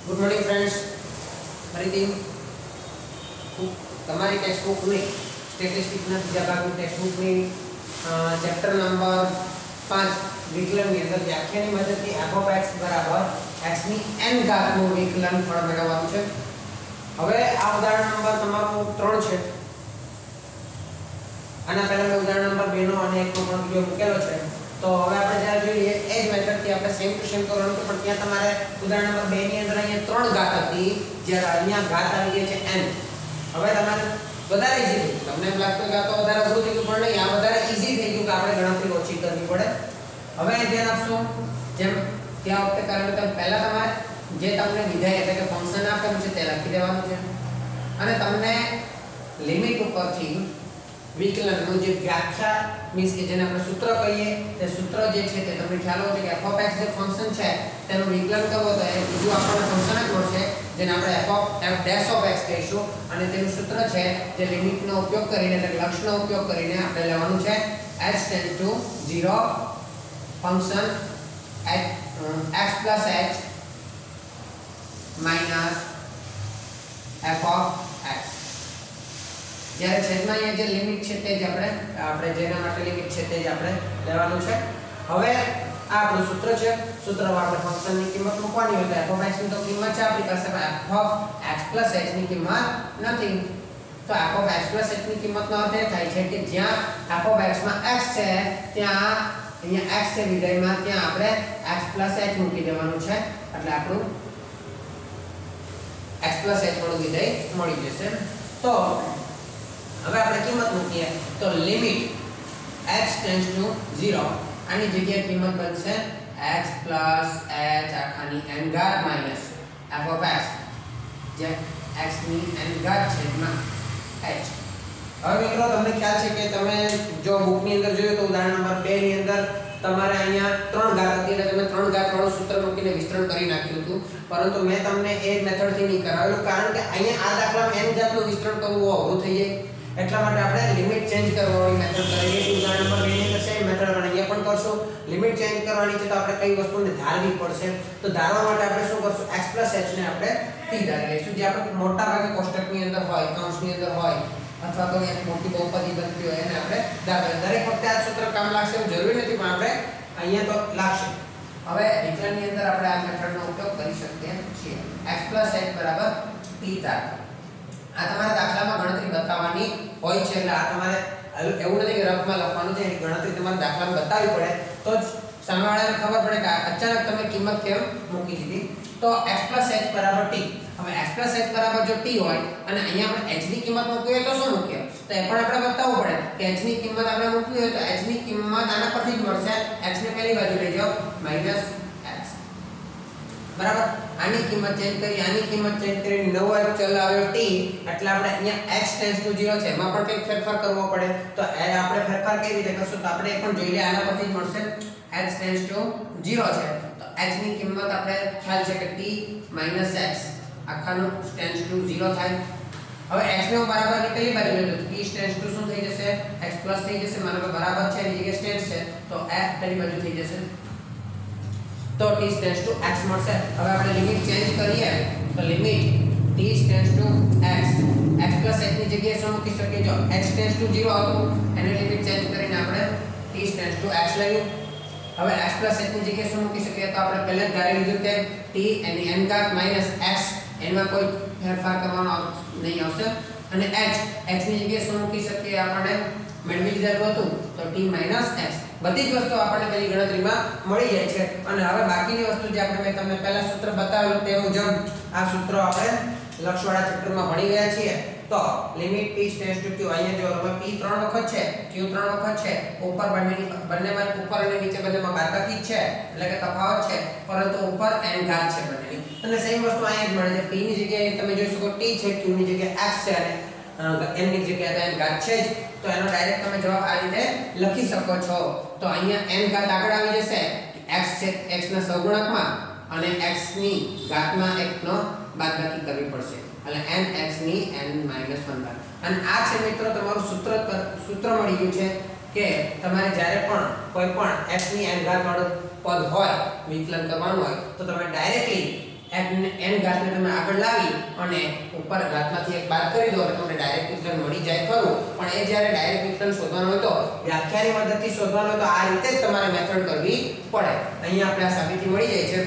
Good morning friends ફરીથી તમારી text બુકની સ્ટેટિસ્ટિક્સના બીજા ભાગની ટેક્સ્ટ બુકની ચેપ્ટર નંબર પાંચ વિકલનની અંદર વ્યાખ્યાની મદદથી એફ ઓફ એક્સ બરાબર એક્સની એન ઘાતનું વિકલન ફળ મેળવવાનું છે. હવે આ ઉદાહરણ નંબર તમારું ત્રણ છે. આના પહેલાં મેં ઉદાહરણ નંબર બેનો અને 1 નો પણ વીડિયો મૂકેલો છે. તો હવે આપણે જ્યારે જોઈએ, એ જ મેથડથી આપણે સેમ ટુ સેમ કરવાનું છે. પણ ત્યાં તમારે ઉદાહરણ નંબર 2 ની અંદર અહીંયા ત્રણ ઘાત હતી, જ્યારે અહીંયા ઘાત આવી ગઈ છે એન હવે તમારે વધારે ઇઝી થઈ તમને એમ લાગતું કે આ તો વધારે અઘરું થઈ ગયું, પણ નહીં, આ વધારે ઇઝી થઈ ગયું કે આપણે ગણતરી ઓછી કરવી પડે. હવે ધ્યાન આપશો, જેમ ત્યાં વખતે કારણ કે પહેલા તમારે જે તમને વિધેય એટલે કે ફંક્શન આપેલું છે તે લખી દેવાનું છે. અને તમને લિમિટ ઉપરથી વિકલનનું જે વ્યાખ્યા મીન્સ કે જેને આપણે સૂત્ર કહીએ, તે સૂત્ર જે છે તે તમને ખ્યાલ હોય કે એફ x જે ફંક્શન છે, તેનું વિકલન કરવો તો એ બીજું આપણને ફંક્શન જ મળશે, જેને આપણે f of, f of x કહીશું. અને તેનું સૂત્ર છે જે લિમિટનો ઉપયોગ કરીને, એટલે લક્ષનો ઉપયોગ કરીને આપણે લેવાનું છે h tends to 0 function h minus f of x જ્યારે છેદમાં અહીંયા જે લિમિટ છે તે જ આપણે આપણે જેના માટે લિમિટ છે તે જ આપણે લેવાનું છે. હવે આ આપણું સૂત્ર છે. સૂત્રમાં આપણે ફંક્શનની કિંમત મૂકવાની હોય તો f ની તો કિંમત છે આપણી પાસે f of x h ની કિંમત નથી. તો f x h ની કિંમતનો અર્થ એ થાય છે કે જ્યાં f x માં x છે, ત્યાં અહીંયા x છે વિધેયમાં, ત્યાં આપણે x h મૂકી દેવાનું છે. એટલે આપણું x h વાળું વિધેય મળી જશે. તો હવે આપણે કિંમત મૂકીએ તો લિમિટ x ટેન્ડ્સ ટુ 0 આની જગ્યાએ કિંમત બનશે x h આખાની n ઘાત માઇનસ f ઓફ x, જે x ની n ઘાત છેદમાં h. હવે મિત્રો, તમને ખ્યાલ છે કે તમે જો બુકની અંદર જોયું તો ઉદાહરણ નંબર 2 ની અંદર તમારે અહીંયા ત્રણ ઘાત હતી એટલે તમે ત્રણ ઘાત વાળું સૂત્ર મૂકીને વિસ્તરણ કરી નાખ્યું હતું. પરંતુ મેં તમને એ મેથડથી નહીં કરાવેલું કારણ કે અહીંયા આ દાખલામાં n ઘાતનું વિસ્તરણ કરવું અઘરું થઈ જાય. એટલા માટે આપણે લિમિટ ચેન્જ કરવાની મેથડ કરીએ. ઉદાહરણ નંબર 2 ની અંદર મેથડ આપણે અહીંયા પણ કરશું. લિમિટ ચેન્જ કરવાની છે તો આપણે કઈ વસ્તુને ધારવી પડશે? તો ધારવા માટે આપણે શું કરશું? X h ને આપણે t ધારી લઈશું. જે આપણે મોટા ભાગે કોષ્ટકની અંદર હોય કૌંસની અંદર હોય, અથવા તો એક મોટી બહુપદી બનતી હોય, એને આપણે ધારવા. દરેક વખતે આ સૂત્ર કામ લાગશે એવું જરૂરી નથી, પણ આપણે અહીંયા તો લાગશે. હવે વિકલનની અંદર આપણે આ મેથડનો ઉપયોગ કરી શકીએ છીએ. X h t ધાર આ તમારા દાખલામાં ગણતરી બતાવવાની હોય છે. એટલે આ તમારે એવું નથી કે રફમાં લખવાનું છે, એની ગણતરી તમારે દાખલામાં બતાવવી પડે. તો જ સામેવાળાને ખબર પડે કે અચાનક તમે કિંમત કેમ મૂકી દીધી? તો x h t. હવે x h જો t હોય અને અહીંયા આપણે h ની કિંમત મૂકવી હોય તો શું મૂકીએ? તો એ પણ આપણે બતાવવું પડે કે h ની કિંમત આપણે મૂકવી હોય તો h ની કિંમત આના પરથી જ મળશે. x ને પહેલી બાજુ લઈ જાઓ. x. બરાબર? આની કિંમત ચેન્જ કરી, આની કિંમત ચેન્જ કરી નવો એક ચલ આવ્યો t, એટલે આપણે અહીંયા x ટેન્ડ્સ ટુ 0 છે. એમાં પણ કંઈક ફેરફાર કરવો પડે. તો એ આપણે ફેરફાર કઈ રીતે કરશું? તો આપણે પણ જોઈ લે આના પરથી જ મળશે. X ટેન્ડ્સ ટુ 0 છે. તો h ની કિંમત આપણે ખ્યાલ છે કે t x આખાનું ટેન્ડ્સ ટુ 0 થાય. હવે x ને બરાબર નીકળી બાજુ લઈ લઉં? T ટેન્ડ્સ ટુ શું થઈ જશે? X પ્લસ થઈ જશે. મારા બરાબર છે. એની કે સ્ટેન્ડ છે. તો f પેલી બાજુ થઈ જશે. તો t ટેન્ડ્સ ટુ x મળશે. હવે આપણે લિમિટ ચેન્જ કરીએ, તો limit t tends to x. x x ની જગ્યાએ શું મૂકી શકીએ? જો x ટેન્ડ્સ ટુ 0 હતું, એની લિમિટ ચેન્જ કરીને આપણે t ટેન્ડ્સ ટુ x લઈએ. હવે x x ની જગ્યાએ શું મૂકી શકીએ? તો આપણે પહેલા જ ધારી લીધું કે t એની n ઘાત x, એમાં કોઈ ફેરફાર કરવાનો નહીં આવશે. અને h x ની જગ્યાએ શું મૂકી શકીએ આપણે? મેળવી લીધેલું હતું. તો t x. બધી જ વસ્તુ આપણને પેલી ગણતરીમાં મળી જાય છે. અને હવે બાકીની વસ્તુ જે આપણે મેં તમને પહેલા સૂત્ર બતાવ્યું તે મુજબ આ સૂત્ર આપણે લક્ષવાળા ચેપ્ટરમાં ભણી ગયા છીએ. તો limit p tends to q. અહીંયા જો તમે p ત્રણ વખત છે, q ત્રણ વખત છે, ઉપર બંનેની બંનેમાં ઉપર અને નીચે બંનેમાં બાદબાકી છે, એટલે કે તફાવત છે, પરંતુ ઉપર n ઘાત છે બંનેની. અને સેમ વસ્તુ અહીંયા જ મળે છે. P ની જગ્યાએ તમે જોઈ શકો t છે, q ની જગ્યાએ x છે અને n ની જગ્યાએ n ઘાત છે જ. તો એનો ડાયરેક્ટ તમે જવાબ આ રીતે લખી શકો છો. તો અહીંયા n ઘાત આગળ આવી જશે. x છે x ના સહગુણકમાં અને x ની ઘાતમાં એકનો બાદબાકી કરવી પડશે. એટલે n x ની n 1 ઘાત. અને આ છે મિત્રો તમારું સૂત્ર સૂત્ર મળી ગયું છે કે તમારે જ્યારે પણ કોઈ પણ x ની n ઘાત વાળું પદ હોય, વિકલન કરવાનું હોય, તો તમે ડાયરેક્ટલી n ઘાતને તમે આગળ લાવી અને ઉપર ઘાતમાંથી એક બાદ કરી દો એટલે તમને ડાયરેક્ટ વિકલન મળી જાય ખરું. પણ એ જ્યારે ડાયરેક્ટ વિકલન શોધવાનો હોય તો વ્યાખ્યાની મદદથી શોધવાનો હોય તો આ રીતે જ તમારે મેથડ કરવી પડે. અહીંયા આપણે આ સાબિતી મળી જાય છે.